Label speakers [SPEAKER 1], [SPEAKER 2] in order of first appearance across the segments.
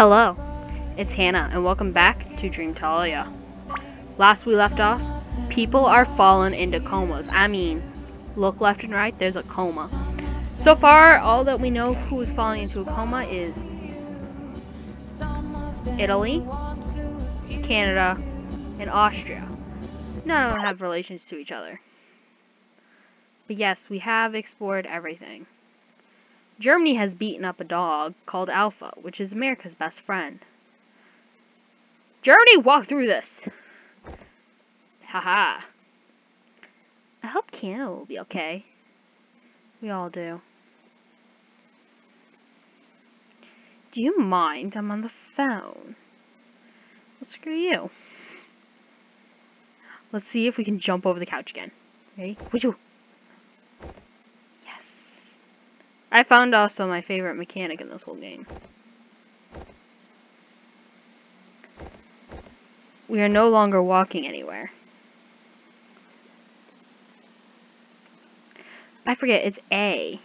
[SPEAKER 1] Hello, it's Hannah, and welcome back to Dreamtalia. Last we left off, people are falling into comas. I mean, look left and right, there's a coma. So far, all that we know who is falling into a coma is Italy, Canada, and Austria. None of them have relations to each other. But yes, we have explored everything. Germany has beaten up a dog called Alpha, which is America's best friend. Germany, walk through this! Haha. I hope Canada will be okay. We all do. Do you mind? I'm on the phone. Well, screw you. Let's see if we can jump over the couch again. Ready? Would? Yes. I found also my favorite mechanic in this whole game. We are no longer walking anywhere. I forget, it's A.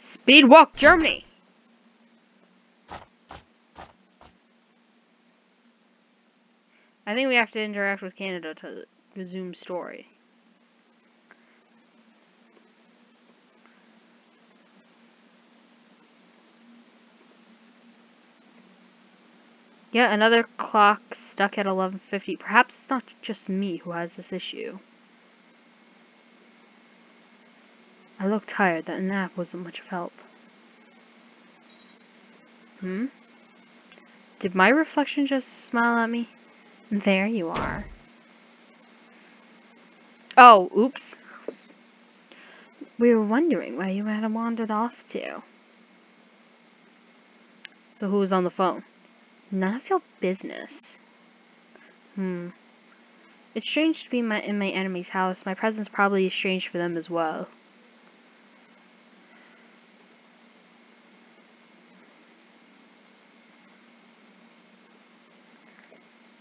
[SPEAKER 1] Speed walk Germany! I think we have to interact with Canada to resume story. Yeah, another clock stuck at 11.50. Perhaps it's not just me who has this issue. I look tired. That nap wasn't much of help. Hmm? Did my reflection just smile at me? There you are. Oh, oops. We were wondering where you had wandered off to. So who was on the phone? None of your business. Hmm. It's strange to be my, in my enemy's house. My presence probably is strange for them as well.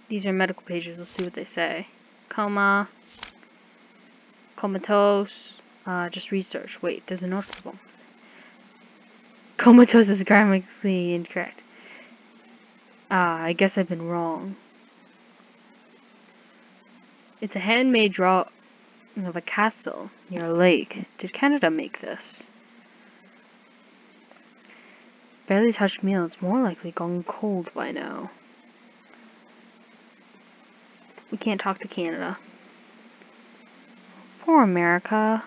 [SPEAKER 1] These are medical pages. Let's see what they say. Coma. Comatose. Uh, just research. Wait, there's a notable. Comatose is grammatically incorrect. Ah, I guess I've been wrong. It's a handmade drawing of a castle near a lake. Did Canada make this? Barely touched meal. It's more likely gone cold by now. We can't talk to Canada. Poor America.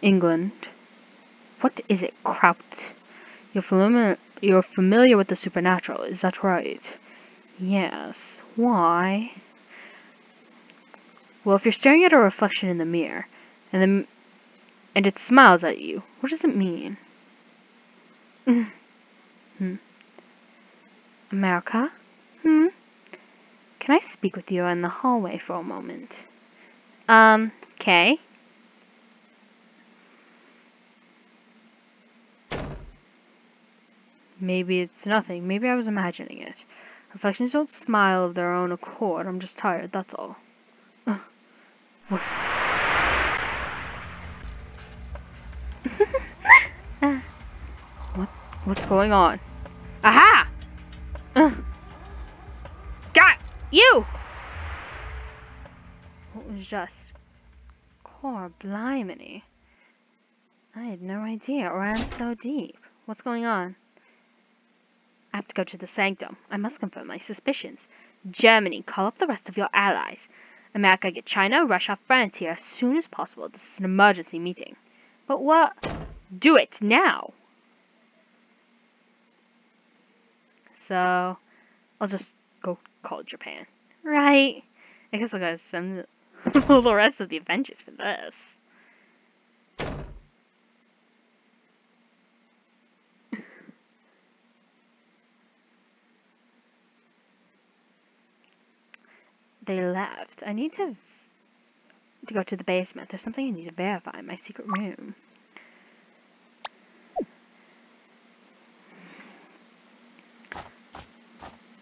[SPEAKER 1] England. What is it, Kraut? You're familiar, you're familiar with the supernatural, is that right? Yes. Why? Well, if you're staring at a reflection in the mirror, and then and it smiles at you, what does it mean? hmm. America? Hmm? Can I speak with you in the hallway for a moment? Um, okay. Maybe it's nothing. Maybe I was imagining it. Reflections don't smile of their own accord. I'm just tired, that's all. What's... uh, what? What's going on? Aha! Got you! What was just... Core. I had no idea ran so deep. What's going on? I have to go to the sanctum. I must confirm my suspicions. Germany, call up the rest of your allies. America, get China, Russia, France here as soon as possible. This is an emergency meeting. But what? Do it now! So, I'll just go call Japan. Right? I guess I'll go send the rest of the Avengers for this. They left. I need to to go to the basement. There's something I need to verify in my secret room.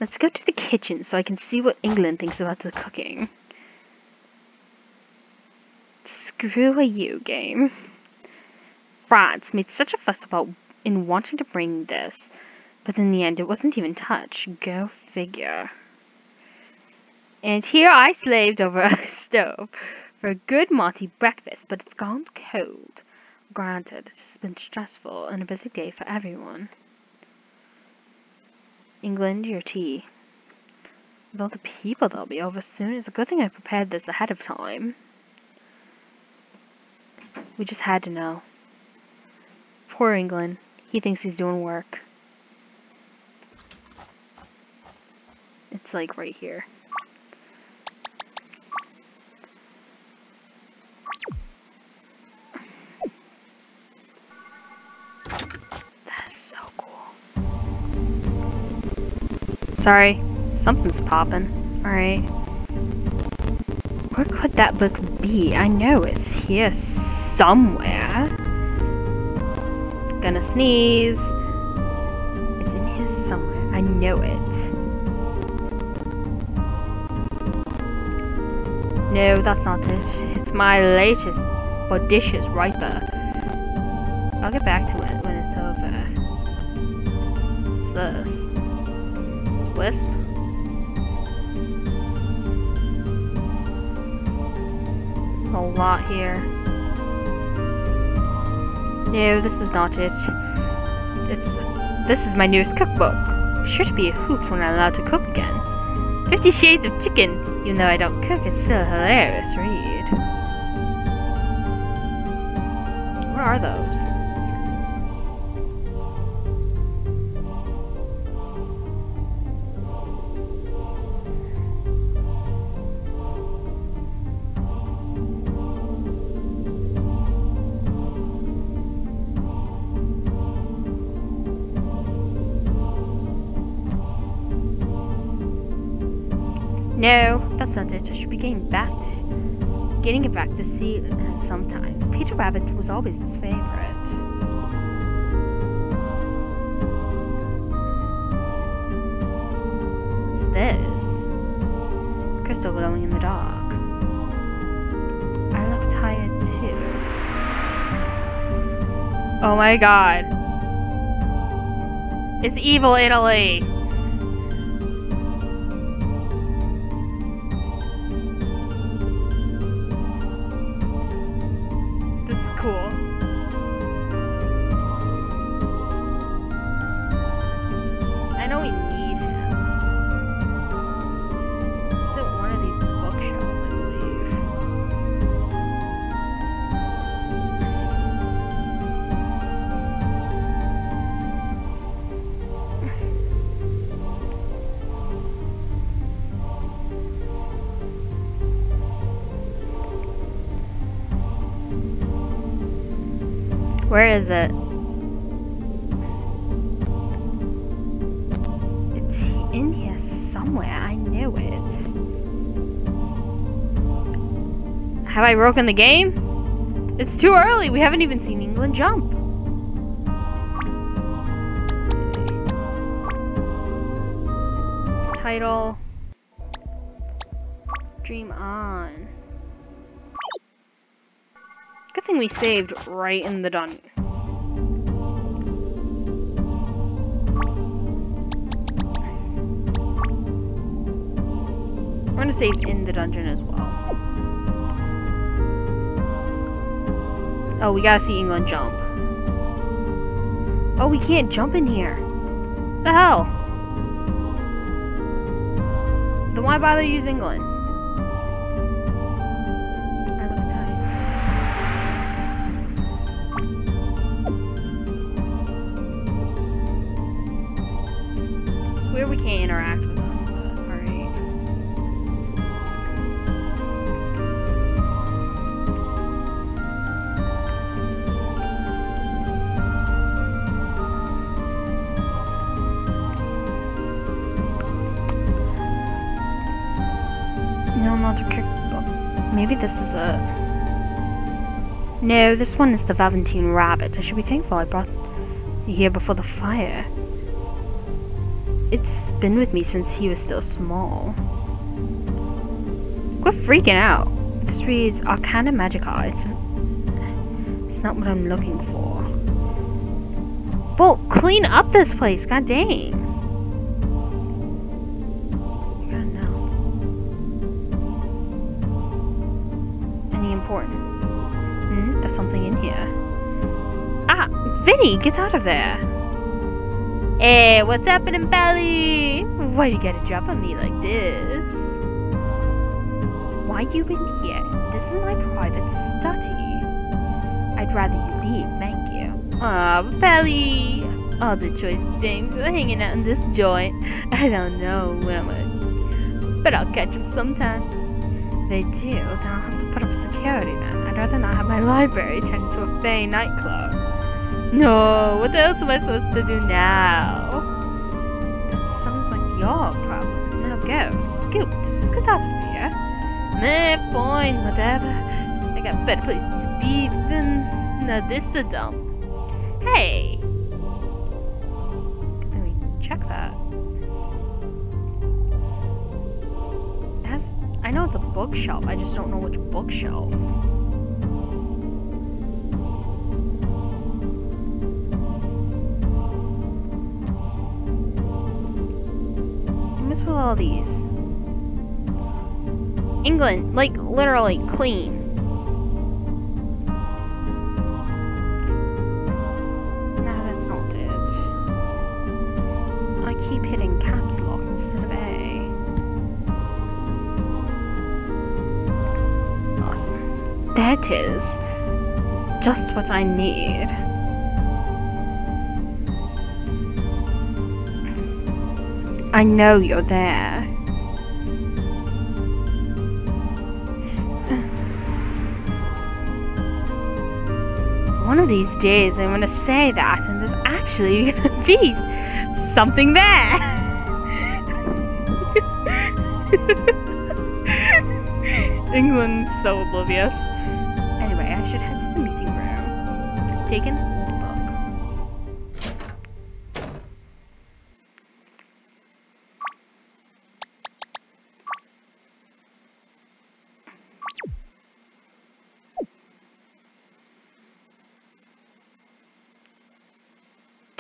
[SPEAKER 1] Let's go to the kitchen so I can see what England thinks about the cooking. Screw a you game. France made such a fuss about in wanting to bring this, but in the end it wasn't even touched. Go figure. And here I slaved over a stove for a good Monty breakfast, but it's gone cold. Granted, it's been stressful and a busy day for everyone. England, your tea. With all the people that'll be over soon, it's a good thing I prepared this ahead of time. We just had to know. Poor England. He thinks he's doing work. It's like right here. Sorry, something's popping. Alright. Where could that book be? I know it's here somewhere. Gonna sneeze. It's in here somewhere. I know it. No, that's not it. It's my latest Bodacious Riper. I'll get back to it when it's over. What's this? Wisp. A lot here. No, this is not it. It's this is my newest cookbook. Sure to be a hoot when I'm allowed to cook again. Fifty Shades of Chicken. Even though I don't cook, it's still a hilarious read. What are those? No, that's not it. I should be getting back getting it back to see sometimes. Peter Rabbit was always his favorite. What's this? Crystal glowing in the dark. I look tired too. Oh my god. It's evil Italy. Where is it? It's in here somewhere. I knew it. Have I broken the game? It's too early. We haven't even seen England jump. Title Dream On. Good thing we saved right in the dungeon. We're gonna save in the dungeon as well. Oh, we gotta see England jump. Oh, we can't jump in here. The hell? Then why bother use England? No, this one is the Valentine Rabbit. I should be thankful I brought you here before the fire. It's been with me since he was still small. Quit freaking out. This reads Arcana Magica. It's, it's not what I'm looking for. Well, clean up this place, god dang. Ah, Vinny, get out of there. Hey, what's happening, Belly? Why do you gotta drop on me like this? Why you in here? This is my private study. I'd rather you leave, thank you. Aw, Belly. All the choice things are hanging out in this joint. I don't know when I'm gonna... But I'll catch them sometime. They do, then I'll have to put up security then. I'd rather not have my library turned into a fey nightclub. No, what else am I supposed to do now? That sounds like your problem. Now go, scoot, scoot out of here. Nah, fine, whatever. I got better places to be than no, this is dump. Hey! Let me check that. I know it's a bookshelf, I just don't know which bookshelf. All these? England, like literally clean. No, that's not it. I keep hitting caps lock instead of A. Awesome. That is just what I need. I know you're there. One of these days I'm gonna say that and there's actually gonna be something there. England's so oblivious.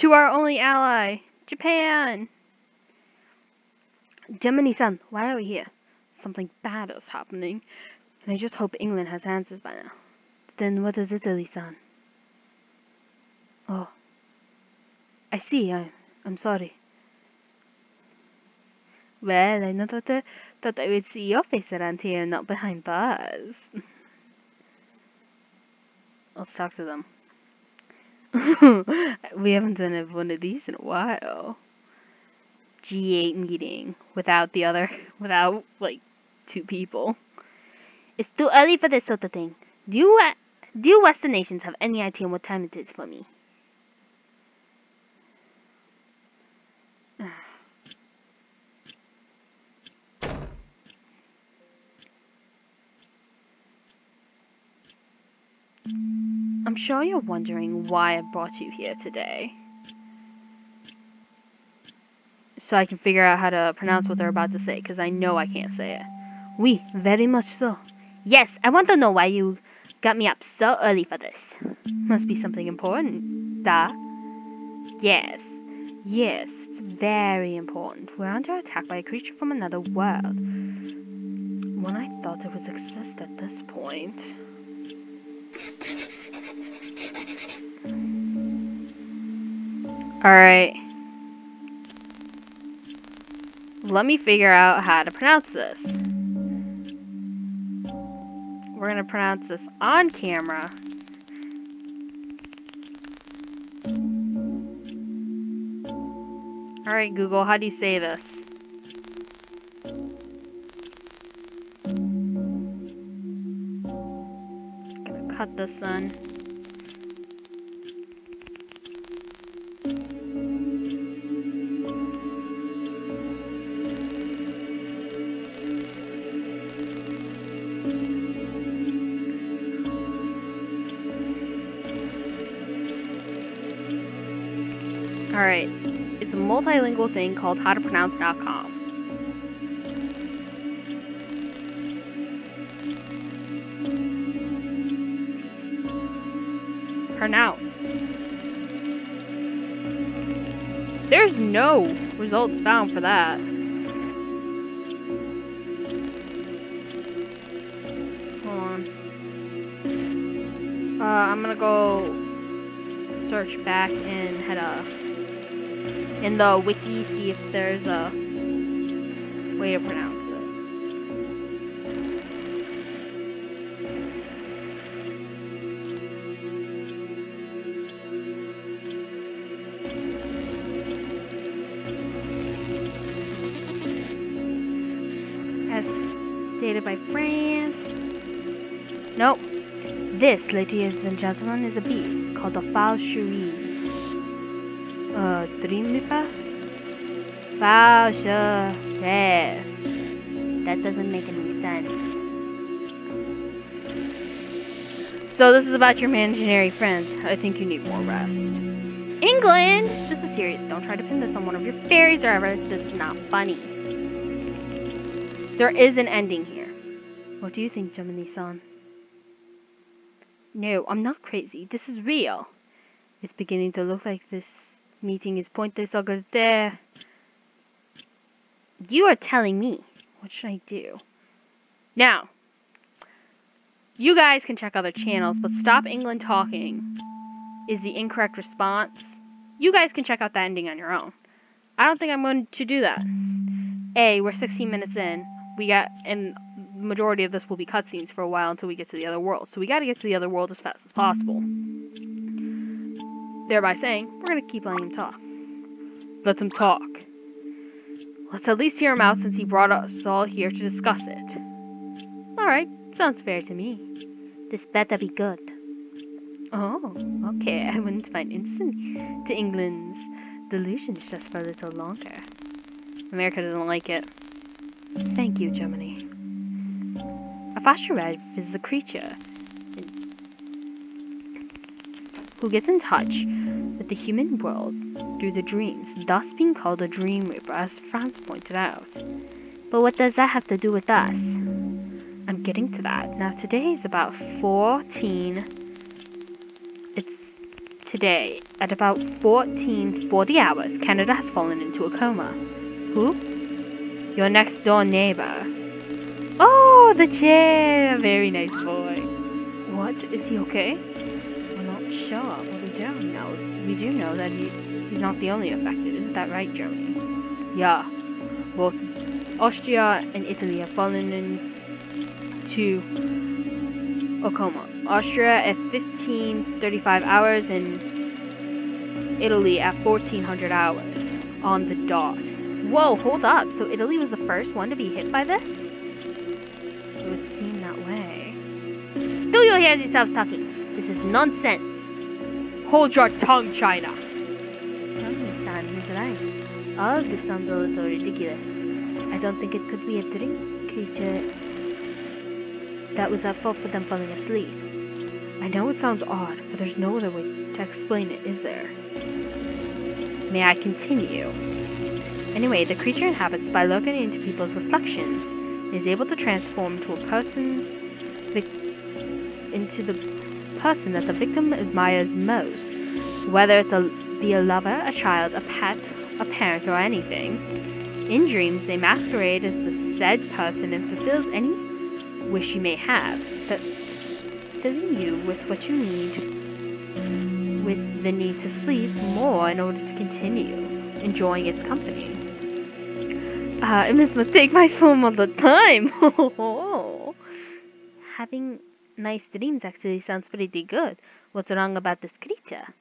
[SPEAKER 1] To our only ally, Japan! Germany-san, why are we here? Something bad is happening, and I just hope England has answers by now. Then what is Italy-san? Oh. I see, I, I'm sorry. Well, I never th- thought I would see your face around here not behind bars. Let's talk to them. we haven't done one of these in a while. G8 meeting without the other, without like two people. It's too early for this sort of thing. Do you, uh, do you Western nations have any idea what time it is for me? I'm sure you're wondering why I brought you here today. So I can figure out how to pronounce what they're about to say, because I know I can't say it. Oui, very much so. Yes, I want to know why you got me up so early for this. Must be something important. Da? Yes. Yes, it's very important. We're under attack by a creature from another world. One I thought it was exist at this point. Alright. Let me figure out how to pronounce this. We're gonna pronounce this on camera. Alright, Google, how do you say this? Cut this then. Alright, it's a multilingual thing called howtopronounce.com. no results found for that. Hold on. Uh, I'm gonna go search back and head up in the wiki see if there's a way to pronounce by France. Nope. This, ladies and gentlemen, is a beast called the Shuri. Uh? Foul Shuri. That doesn't make any sense. So this is about your imaginary friends. I think you need more rest. England! This is serious. Don't try to pin this on one of your fairies or ever. This is not funny. There is an ending here. What do you think, Germany-san? No, I'm not crazy. This is real. It's beginning to look like this meeting is pointless. I'll go there. You are telling me. What should I do? Now, you guys can check other channels, but Stop England Talking is the incorrect response. You guys can check out that ending on your own. I don't think I'm going to do that. A, we're 16 minutes in. We got, and majority of this will be cutscenes for a while until we get to the other world. So we got to get to the other world as fast as possible. Thereby saying, we're to keep letting him talk. Let him talk. Let's at least hear him out since he brought us all here to discuss it. Alright, sounds fair to me. This better be good. Oh, okay, I wouldn't mind instant to England's delusions just for a little longer. America doesn't like it. Thank you, Germany. A is a creature who gets in touch with the human world through the dreams, thus being called a dream reaper, as France pointed out. But what does that have to do with us? I'm getting to that. Now today is about 14... It's today. At about 1440 hours, Canada has fallen into a coma. Who? Your next door neighbor. Oh, Oh, the chair! Very nice boy. What? Is he okay? We're not sure, but we don't know. We do know that he, he's not the only affected. Isn't that right, Germany? Yeah. Both Austria and Italy have fallen into a coma. Austria at 1535 hours and Italy at 1400 hours on the dot. Whoa, hold up. So Italy was the first one to be hit by this? Seem that way. Do you hear yourselves talking? This is nonsense. Hold your tongue, China. Germany-san is right. All of this sounds a little ridiculous. I don't think it could be a dream creature that was at fault for them falling asleep. I know it sounds odd, but there's no other way to explain it, is there? May I continue? Anyway, the creature inhabits by looking into people's reflections is able to transform into a person's into the person that the victim admires most, whether it's a be a lover, a child, a pet, a parent, or anything. In dreams, they masquerade as the said person and fulfills any wish you may have, filling you with what you need, with the need to sleep more in order to continue enjoying its company. Uh, it must take my phone all the time. Having nice dreams actually sounds pretty good. What's wrong about this creature?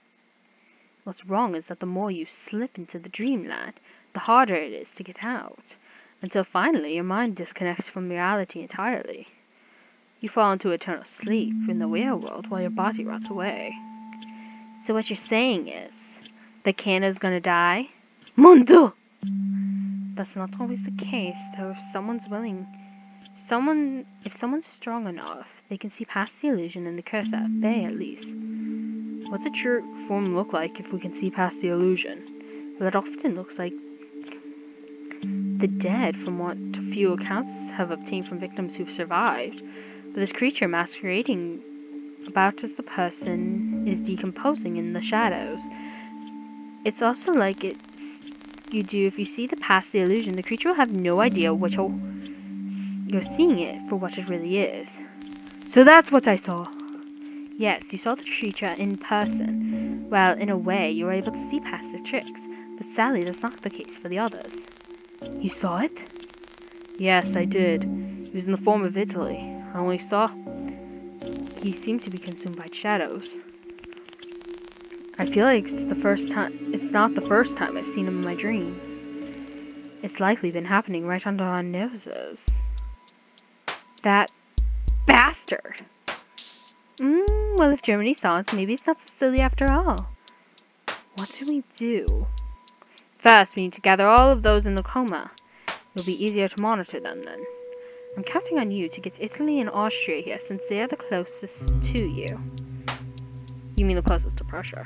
[SPEAKER 1] What's wrong is that the more you slip into the dreamland, the harder it is to get out, until finally your mind disconnects from reality entirely. You fall into eternal sleep in the real world while your body rots away. So what you're saying is, the Canada's gonna die? Mundo! That's not always the case, though if someone's willing someone if someone's strong enough, they can see past the illusion and the curse at bay at least. What's a true form look like if we can see past the illusion? Well it often looks like the dead from what few accounts have obtained from victims who've survived. But this creature masquerading about as the person is decomposing in the shadows. It's also like it's you do if you see the past the illusion, the creature will have no idea what you're you're seeing it for what it really is. So that's what I saw. Yes, you saw the creature in person. Well, in a way, you were able to see past the tricks, but sadly that's not the case for the others. You saw it? Yes, I did. It was in the form of Italy. I only saw... He seemed to be consumed by shadows. I feel like it's the first time... It's not the first time I've seen him in my dreams. It's likely been happening right under our noses. That bastard! Mm, well, if Germany saw us, maybe it's not so silly after all. What do we do? First, we need to gather all of those in the coma. It'll be easier to monitor them then. I'm counting on you to get Italy and Austria here since they are the closest to you. You mean the closest to Prussia?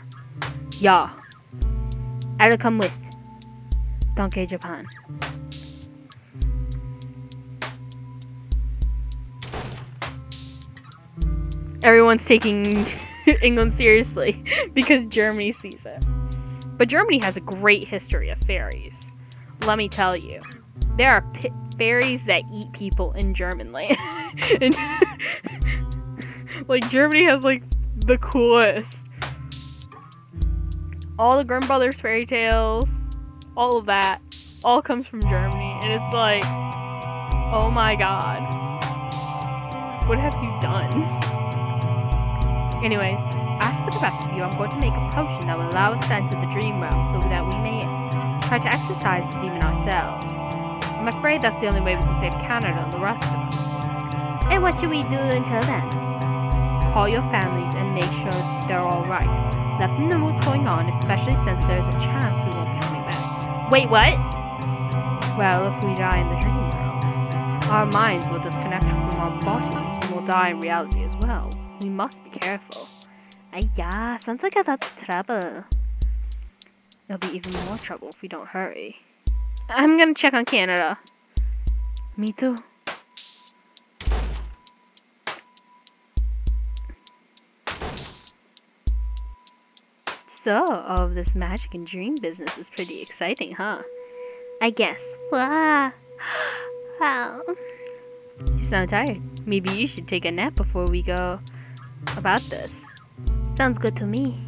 [SPEAKER 1] Yeah. I'll come with. Donkey Japan. Everyone's taking England seriously because Germany sees it. But Germany has a great history of fairies. Let me tell you. There are fairies that eat people in German land. like Germany has like the coolest. All the Grimm Brothers fairy tales, all of that, all comes from Germany, and it's like, oh my god, what have you done? Anyways, as for the rest of you, I'm going to make a potion that will allow us to enter the dream realm so that we may try to exorcise the demon ourselves. I'm afraid that's the only way we can save Canada and the rest of us. And what should we do until then? Call your families and make sure they're alright. Let them know what's going on, especially since there's a chance we won't be coming back. Wait, what? Well, if we die in the dream world, our minds will disconnect from our bodies and we'll die in reality as well. We must be careful. yeah, sounds like a lot of trouble. There'll be even more trouble if we don't hurry. I'm gonna check on Canada. Me too. So, all of this magic and dream business is pretty exciting, huh? I guess. Wow. wow. You sound tired. Maybe you should take a nap before we go about this. Sounds good to me.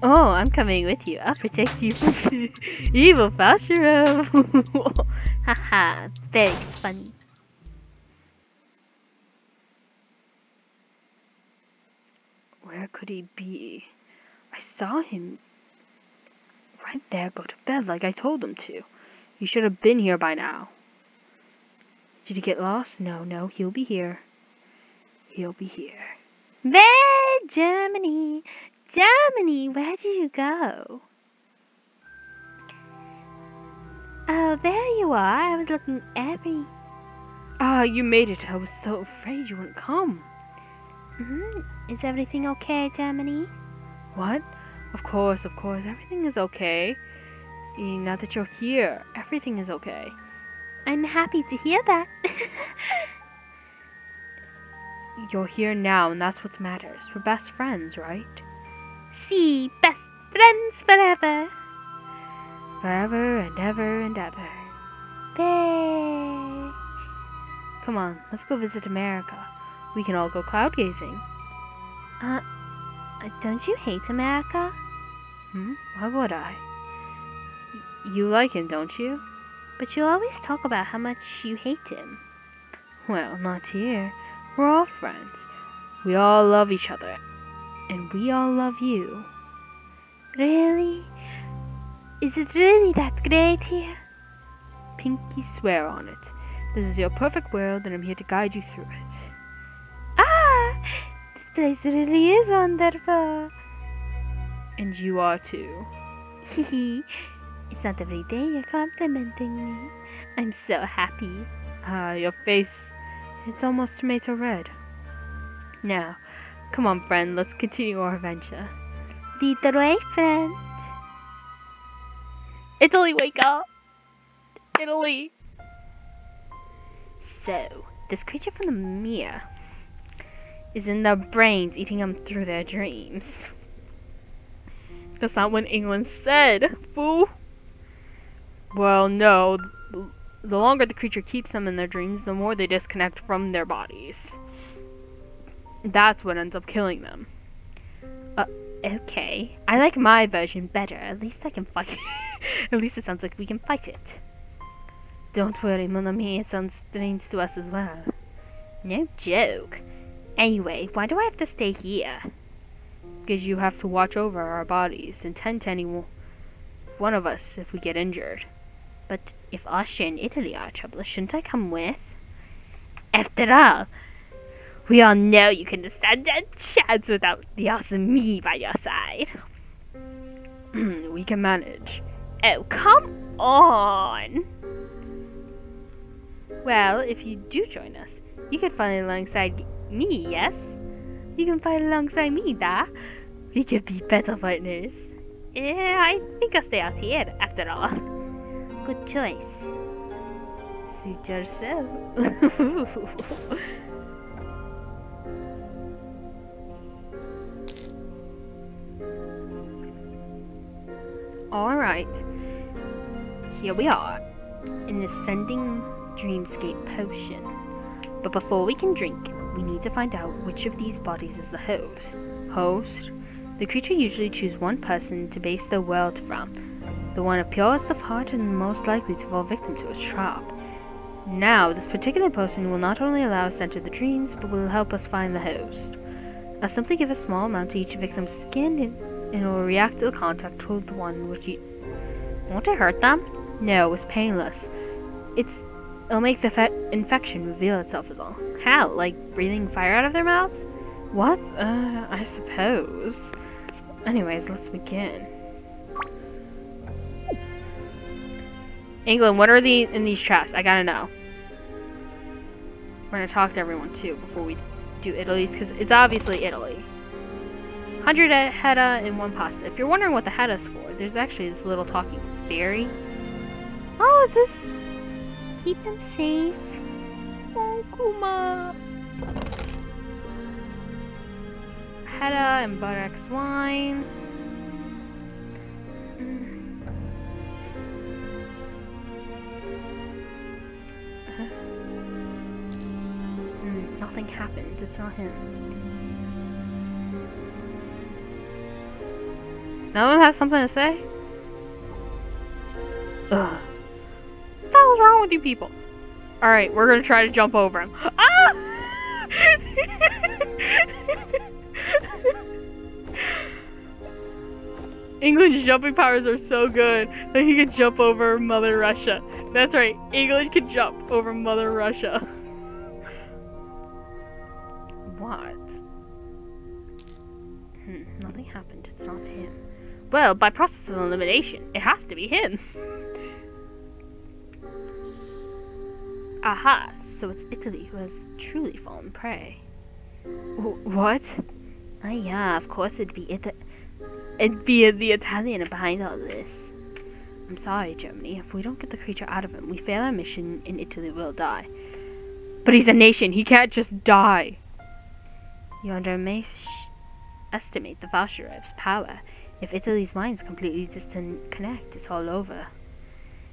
[SPEAKER 1] Oh, I'm coming with you. I'll protect you from evil Falshiro. Haha, very funny. Where could he be? I saw him right there go to bed like I told him to. He should have been here by now. Did he get lost? No, no, he'll be here. He'll be here. There, Germany! Germany, where did you go? Oh, there you are. I was looking every... Ah, you made it. I was so afraid you wouldn't come. Mm -hmm. Is everything okay, Germany? What? Of course, of course. Everything is okay. Now that you're here, everything is okay. I'm happy to hear that. you're here now, and that's what matters. We're best friends, right? See, best friends forever. Forever and ever and ever. Bay. Come on, let's go visit America. We can all go cloud gazing. Uh, don't you hate America? Hmm? Why would I? Y you like him, don't you? But you always talk about how much you hate him. Well, not here. We're all friends. We all love each other and we all love you. Really? Is it really that great here? Pinky swear on it. This is your perfect world and I'm here to guide you through it. This place really is wonderful. And you are too. It's not every day you're complimenting me. I'm so happy. Ah, uh, your face, it's almost tomato red. Now, Come on, friend, let's continue our adventure. Lead the way, friend. Italy, wake up! Italy! So, this creature from the mirror is in their brains, eating them through their dreams. That's not what England said, fool. Well, no. The longer the creature keeps them in their dreams, the more they disconnect from their bodies. That's what ends up killing them. Uh, okay. I like my version better. At least I can fight. At least it sounds like we can fight it. Don't worry, mon ami. It sounds strange to us as well. No joke. Anyway, why do I have to stay here? Because you have to watch over our bodies and tend to any one of us if we get injured. But if Austria and Italy are trouble, shouldn't I come with? After all, we all know you can stand a chance without the awesome me by your side. we can manage. Oh, come on! Well, if you do join us, you can fight alongside me, yes? You can fight alongside me, da. We could be better partners. Yeah, I think I'll stay out here, after all. Good choice. Suit yourself. Alright. Here we are. An ascending dreamscape potion. But before we can drink, we need to find out which of these bodies is the host. Host? The creature usually chooses one person to base their world from, the one of purest of heart and most likely to fall victim to its trap. Now, this particular person will not only allow us to enter the dreams, but will help us find the host. I'll simply give a small amount to each victim's skin and it will react to the contact with the one which you... Won't it hurt them? No, it's painless. It's It'll make the infection reveal itself as all. How? Like breathing fire out of their mouths? What? Uh, I suppose. Anyways, let's begin. England, what are the in these chests? I gotta know. We're gonna talk to everyone too before we do Italy's, because it's obviously Italy. 100 Heta and one pasta. If you're wondering what the Heta's for, there's actually this little talking fairy. Oh, it's this keep him safe. Oh, Kuma. Heta and Buttocks wine. Mm. Mm, nothing happened. It's not him. No one has something to say? Ugh hell's wrong with you people? Alright, we're gonna try to jump over him. Ah! England's jumping powers are so good that he can jump over Mother Russia. That's right, England can jump over Mother Russia. what? Hmm, nothing happened, it's not him. Well, by process of elimination, it has to be him. Aha! So it's Italy who has truly fallen prey. W what? Ah, yeah, of course it'd be it. It'd be the Italian behind all this. I'm sorry, Germany. If we don't get the creature out of him, we fail our mission and Italy will die. But he's a nation. He can't just die. You underestimate the Valshyrev's power. If Italy's minds completely disconnect, it's all over.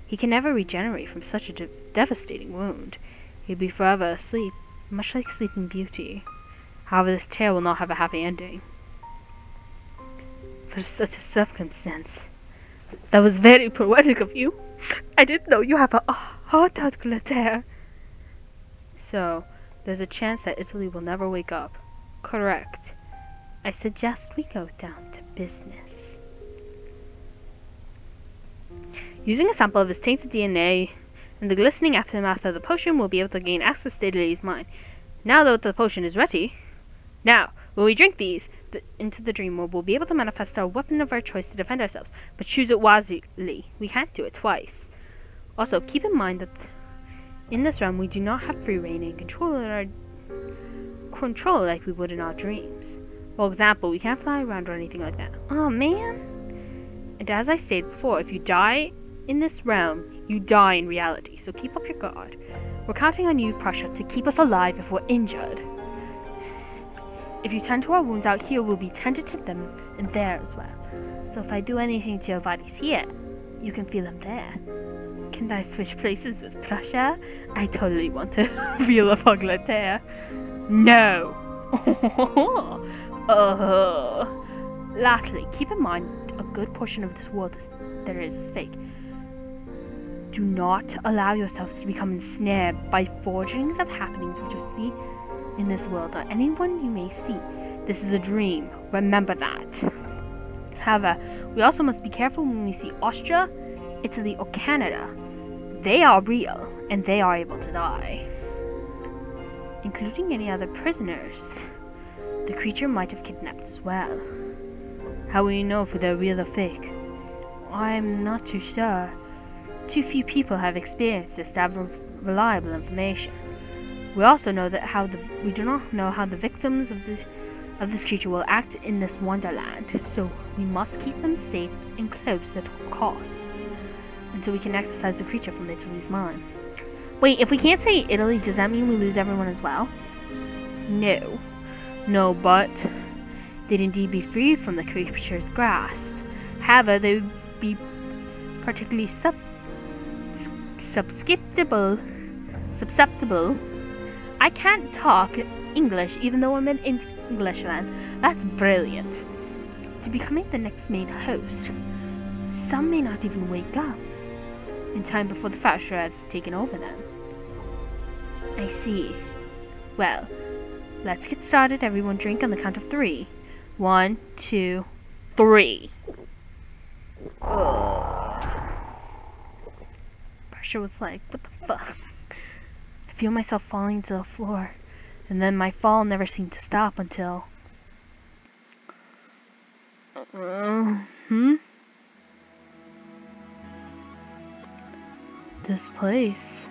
[SPEAKER 1] He can never regenerate from such a de devastating wound. He'll be forever asleep, much like Sleeping Beauty. However, this tale will not have a happy ending. For such a circumstance. That was very poetic of you. I didn't know you have a heart out, Clotaire. So, there's a chance that Italy will never wake up. Correct. I suggest we go down to business. Using a sample of his tainted DNA and the glistening aftermath of the potion, we'll be able to gain access to Italy's mind. Now that the potion is ready, now, when we drink these the, into the dream world, we'll be able to manifest our weapon of our choice to defend ourselves, but choose it wisely. We can't do it twice. Also, keep in mind that in this realm, we do not have free reign and control in our control like we would in our dreams. For example, we can't fly around or anything like that. Oh man! And as I stated before, if you die in this realm, you die in reality, so keep up your guard. We're counting on you, Prussia, to keep us alive if we're injured. If you tend to our wounds out here, we'll be tended to them and there as well. So if I do anything to your bodies here, you can feel them there. Can I switch places with Prussia? I totally want to feel a Angleterre. No! uh, lastly, keep in mind a good portion of this world is, there is fake. Do not allow yourselves to become ensnared by forgings of happenings which you see in this world or anyone you may see. This is a dream. Remember that. However, we also must be careful when we see Austria, Italy, or Canada. They are real, and they are able to die. Including any other prisoners. The creature might have kidnapped as well. How will you know if they're real or fake? I'm not too sure. Too few people have experienced this to have reliable information. We also know that how the we do not know how the victims of this of this creature will act in this wonderland, so we must keep them safe and close at all costs until we can exorcise the creature from Italy's mind. Wait, if we can't say Italy, does that mean we lose everyone as well? No. No, but they'd indeed be freed from the creature's grasp. However, they would be particularly sub susceptible susceptible I can't talk English even though I'm an Englishman. That's brilliant. To becoming the next main host, some may not even wake up in time before the fascia has taken over them. I see. Well, let's get started. Everyone drink on the count of three. One, two, three. Ugh. Was like, what the fuck? I feel myself falling to the floor, and then my fall never seemed to stop until... Uh, hmm? This place...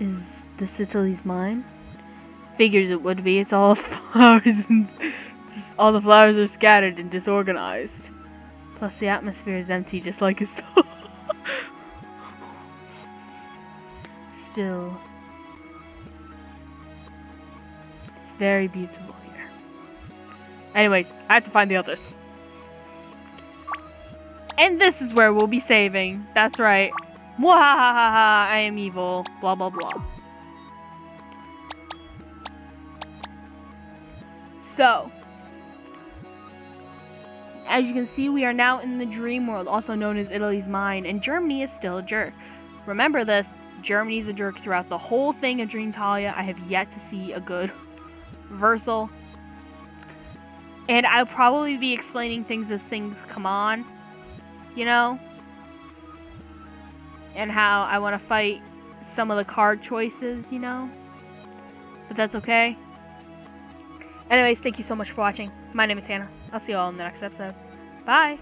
[SPEAKER 1] Is this Italy's mine? Figures it would be. It's all flowers and all the flowers are scattered and disorganized. Plus the atmosphere is empty just like it's Still, it's very beautiful here. Anyways, I have to find the others. And this is where we'll be saving. That's right. Mwahaha, I am evil. Blah, blah, blah. So, as you can see, we are now in the dream world, also known as Italy's mind, and Germany is still a jerk. Remember this, Germany's a jerk throughout the whole thing of Dreamtalia. I have yet to see a good reversal. And I'll probably be explaining things as things come on, you know? And how I want to fight some of the card choices, you know? But that's okay. Anyways, thank you so much for watching. My name is Hannah. I'll see you all in the next episode. Bye!